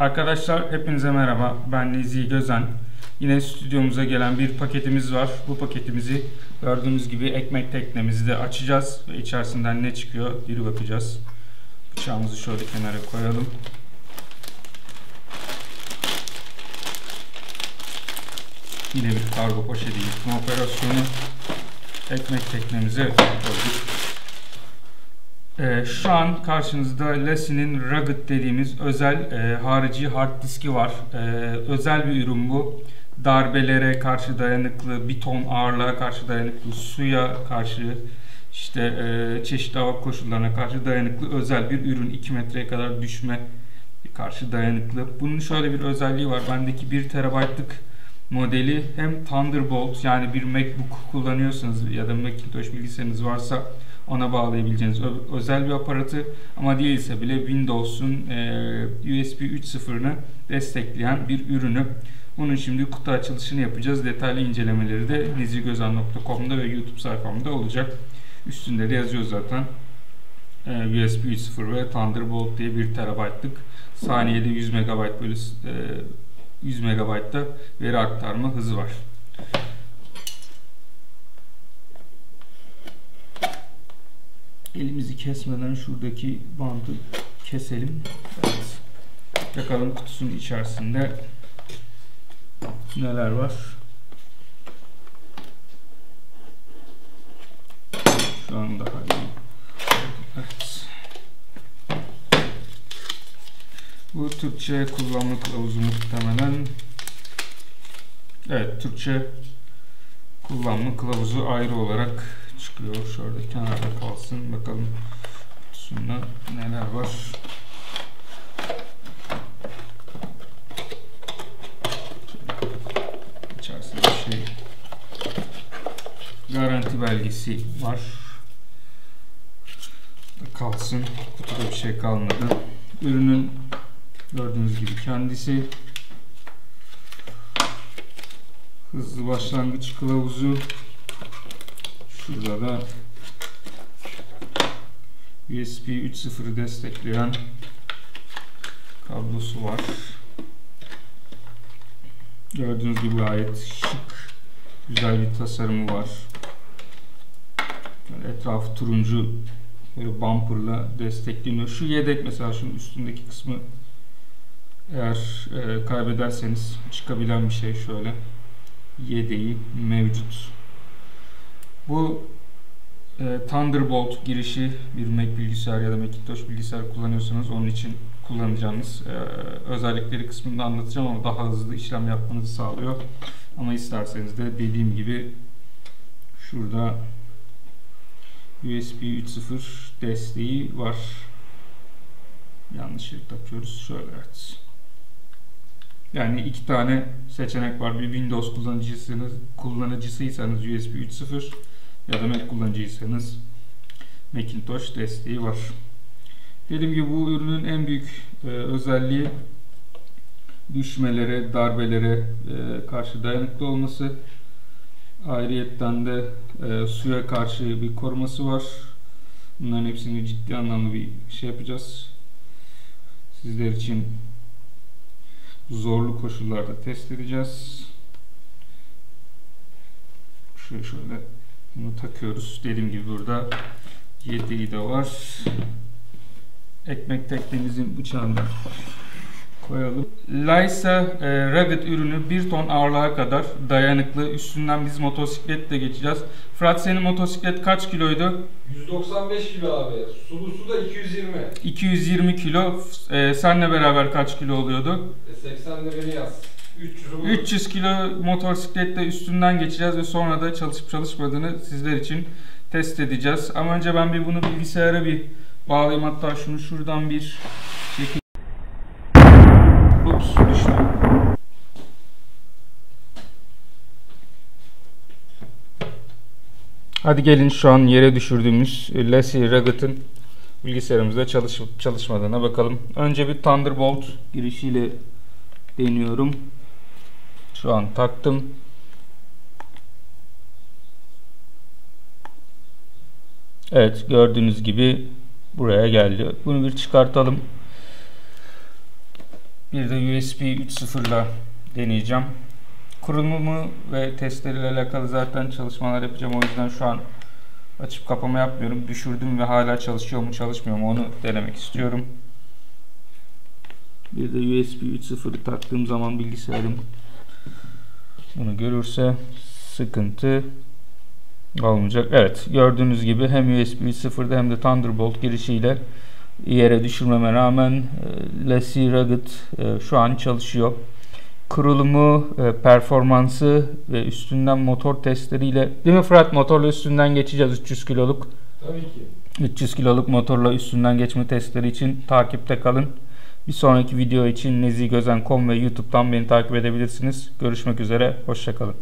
Arkadaşlar hepinize merhaba. Ben Nezih Gözen. Yine stüdyomuza gelen bir paketimiz var. Bu paketimizi gördüğünüz gibi ekmek teknemizi de açacağız ve içerisinden ne çıkıyor bir bakacağız. Bıçağımızı şöyle kenara koyalım. Yine bir kargo poşeti yıkma operasyonu. Ekmek teknemize koyduk. Ee, şu an karşınızda Lessie'nin Rugged dediğimiz özel e, harici hard diski var. E, özel bir ürün bu. Darbelere karşı dayanıklı, bir ton ağırlığa karşı dayanıklı, suya karşı işte e, çeşitli hava koşullarına karşı dayanıklı özel bir ürün. 2 metreye kadar düşme karşı dayanıklı. Bunun şöyle bir özelliği var. Bendeki 1 terabaytlık modeli hem Thunderbolt yani bir MacBook kullanıyorsanız ya da Macintosh bilgisayarınız varsa ona bağlayabileceğiniz özel bir aparatı ama değilse bile Windows'un e, USB 3.0'ını destekleyen bir ürünü. Bunun şimdi kutu açılışını yapacağız. Detaylı incelemeleri de nizigözan.com'da ve YouTube sayfamda olacak. Üstünde de yazıyor zaten. E, USB 3.0 ve Thunderbolt diye 1 TB'lık saniyede 100 MB böyle e, 100 MB'da veri aktarma hızı var. Elimizi kesmeden şuradaki bandı keselim. Evet. Bakalım kutusunun içerisinde neler var. Şu anda hadi. Evet. Bu Türkçe kullanma kılavuzu muhtemelen. Evet, Türkçe kullanma kılavuzu ayrı olarak çıkıyor. Şöyle kenarda kalsın. Bakalım kutusunda neler var. İçerisinde şey garanti belgesi var. Kalsın. Kutuda bir şey kalmadı. Ürünün gördüğünüz gibi kendisi hızlı başlangıç kılavuzu şurada da USB 3.0'ı destekleyen kablosu var. Gördüğünüz gibi gayet şık, güzel bir tasarımı var. Etrafı turuncu böyle bumperla destekleniyor. Şu yedek mesela şunun üstündeki kısmı eğer e, kaybederseniz çıkabilen bir şey şöyle. Yedeği mevcut. Bu e, Thunderbolt girişi bir Mac bilgisayar ya da Macintosh bilgisayar kullanıyorsanız onun için kullanacağınız e, özellikleri kısmında anlatacağım ama daha hızlı işlem yapmanızı sağlıyor. Ama isterseniz de dediğim gibi şurada USB 3.0 desteği var. Yanlış yere takıyoruz. Şöyle evet. Yani iki tane seçenek var. Bir Windows kullanıcısınız, kullanıcısıysanız USB 3.0 ya da Mac kullanıcıysanız Macintosh desteği var. Dediğim gibi bu ürünün en büyük e, özelliği düşmelere, darbelere e, karşı dayanıklı olması. Ayrıyetten de e, suya karşı bir koruması var. Bunların hepsini ciddi anlamda bir şey yapacağız. Sizler için zorlu koşullarda test edeceğiz. Şöyle şöyle bunu takıyoruz. Dediğim gibi burada yediği de var. Ekmek teknemizin bıçağını koyalım. Lysa e, Rugged ürünü 1 ton ağırlığa kadar dayanıklı. Üstünden biz motosikletle geçeceğiz. Fırat senin motosiklet kaç kiloydu? 195 kilo abi. Sulu su da 220. 220 kilo. E, senle beraber kaç kilo oluyordu? E, 80 de beni yaz. 300 olur. 300 kilo motosikletle üstünden geçeceğiz ve sonra da çalışıp çalışmadığını sizler için test edeceğiz. Ama önce ben bir bunu bilgisayara bir bağlayayım. Hatta şunu şuradan bir şekil Ups düştü. Hadi gelin şu an yere düşürdüğümüz Lassie Rugged'ın bilgisayarımızda çalışıp çalışmadığına bakalım. Önce bir Thunderbolt girişiyle deniyorum. Şu an taktım. Evet gördüğünüz gibi buraya geldi. Bunu bir çıkartalım. Bir de USB 3.0 ile deneyeceğim. Kurulumu ve testleriyle alakalı zaten çalışmalar yapacağım. O yüzden şu an açıp kapama yapmıyorum. Düşürdüm ve hala çalışıyor mu çalışmıyor mu onu denemek istiyorum. Bir de USB 3.0'ı taktığım zaman bilgisayarım bunu görürse sıkıntı olmayacak. Evet gördüğünüz gibi hem USB 3.0'da hem de Thunderbolt girişiyle yere düşürmeme rağmen e, Lassie Rugged e, şu an çalışıyor. Kurulumu, e, performansı ve üstünden motor testleriyle değil mi Fırat? Motorla üstünden geçeceğiz 300 kiloluk. Tabii ki. 300 kiloluk motorla üstünden geçme testleri için takipte kalın. Bir sonraki video için nezigözen.com ve YouTube'dan beni takip edebilirsiniz. Görüşmek üzere, hoşçakalın.